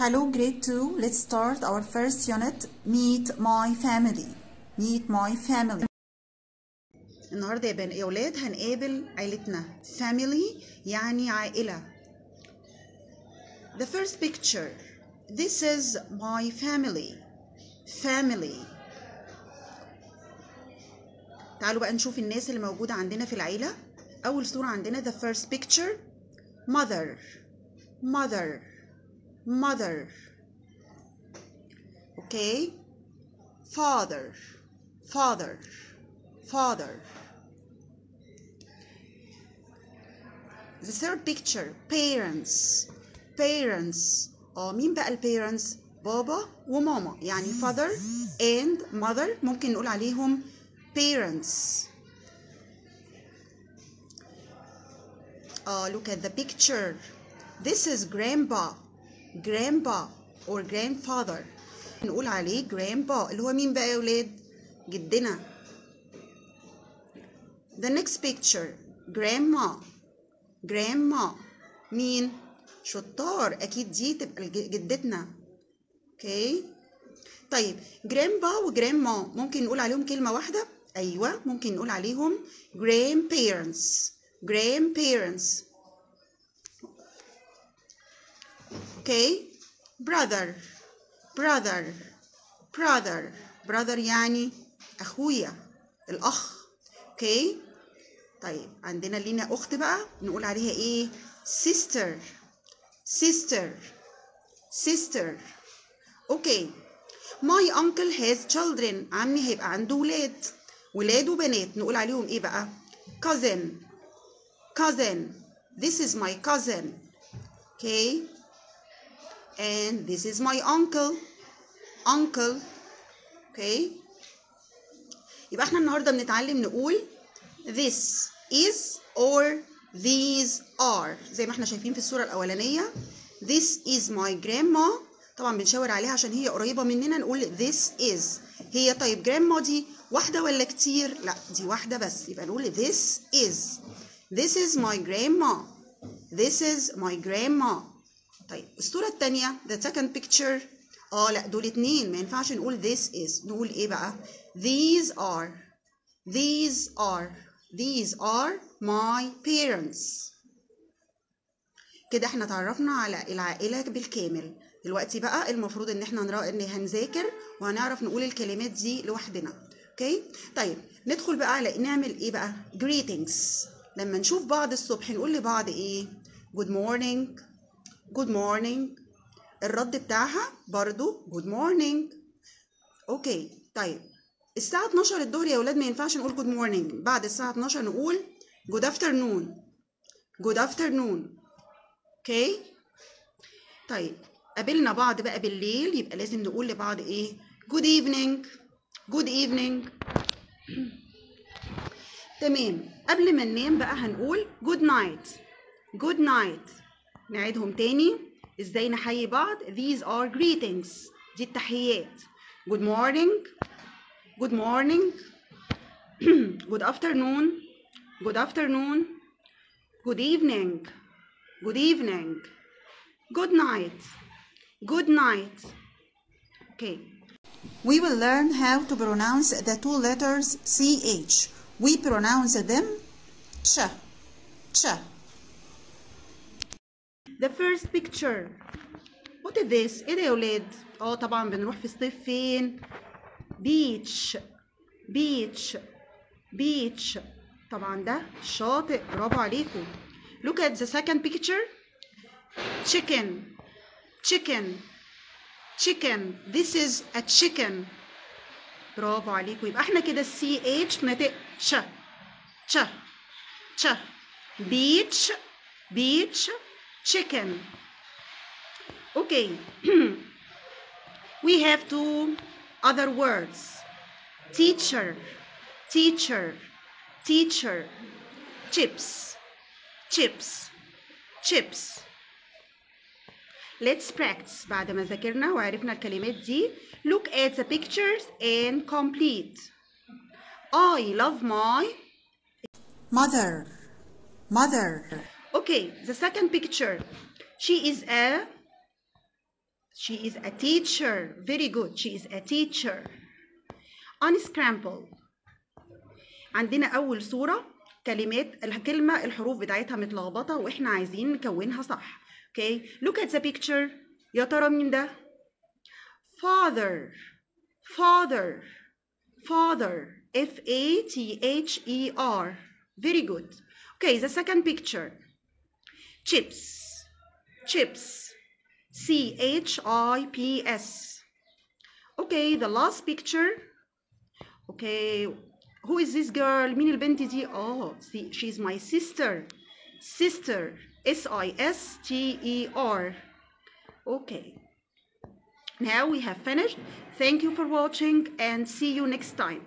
Hello grade 2 let's start our first unit meet my family meet my family النهارده يا بن يا ولاد هنقابل عيلتنا family يعني عائلة The first picture This is my family family تعالوا بقى نشوف الناس اللي موجودة عندنا في العيلة أول صورة عندنا the first picture mother mother mother okay father father father the third picture parents parents اه مين بقى البيرنتس بابا وماما يعني father and mother ممكن نقول عليهم parents uh, look at the picture this is grandpa Grandpa or grandfather. نقول عليه grandpa اللي هو مين بقى يا ولاد؟ جدنا. The next picture grandma. Grandma. مين؟ شطار. أكيد دي تبقى جدتنا. أوكي طيب جرامبا وجرامما ممكن نقول عليهم كلمة واحدة؟ أيوة ممكن نقول عليهم grandparents. Grandparents. أوكي brother. Brother. Brother. Brother يعني أخويا. الأخ. أوكي طيب عندنا لينا أخت بقى. نقول عليها إيه؟ Sister. Sister. Sister. أوكي my uncle has children. عمي هيبقى عنده ولاد. ولاد وبنات. نقول عليهم إيه بقى؟ Cousin. Cousin. This is my cousin. Okay? And this is my uncle. Uncle. Okay. يبقى إحنا النهارده بنتعلم نقول this is or these are. زي ما إحنا شايفين في الصورة الأولانية this is my grandma. طبعا بنشاور عليها عشان هي قريبة مننا نقول this is. هي طيب grandma دي واحدة ولا كتير؟ لا دي واحدة بس. يبقى نقول this is. This is my grandma. This is my grandma. طيب الصورة التانية the second picture. آه لا دول اتنين. ما ينفعش نقول this is. نقول إيه بقى؟ these are. these are. these are my parents. كده إحنا تعرفنا على العائلة بالكامل. دلوقتي بقى المفروض إن إحنا. إن هنذاكر وهنعرف نقول الكلمات دي لوحدنا. أوكي؟ طيب ندخل بقى على نعمل إيه بقى؟ greetings. لما نشوف بعض الصبح نقول لبعض إيه؟ good morning. Good morning. الرد بتاعها برضو good morning. أوكي طيب. الساعة 12 الظهر يا ولاد ما ينفعش نقول good morning. بعد الساعة 12 نقول good afternoon. Good afternoon. أوكي طيب قابلنا بعض بقى بالليل يبقى لازم نقول لبعض إيه؟ Good evening. Good evening. تمام. قبل ما ننام بقى هنقول good night. Good night. نعيدهم تاني إزاي نحيي بعض these are greetings دي التحيات good morning good morning good afternoon good afternoon good evening good evening good night good night okay we will learn how to pronounce the two letters ch we pronounce them ch ch the first picture what is this ايه ده يا ولاد اه طبعا بنروح في الصيف فين beach beach beach طبعا ده شاطئ برافو عليكم look at the second picture chicken chicken chicken this is a chicken برافو عليكم يبقى احنا كده السي اتش نطق ش ش ش beach beach chicken okay we have two other words teacher teacher teacher chips chips chips let's practice بعد ما ذاكرنا وعرفنا الكلمات دي look at the pictures and complete I love my mother mother okay the second picture she is a she is a teacher very good she is a teacher unscramble عندنا أول صورة كلمات الكلمة الحروف بتاعتها متلخبطة وإحنا عايزين نكونها صح okay look at the picture يا ترى مين ده father father father F A T H E R very good okay the second picture chips chips C H I P S okay the last picture okay who is this girl مين البنت دي oh see she's my sister sister S I S T E R okay now we have finished thank you for watching and see you next time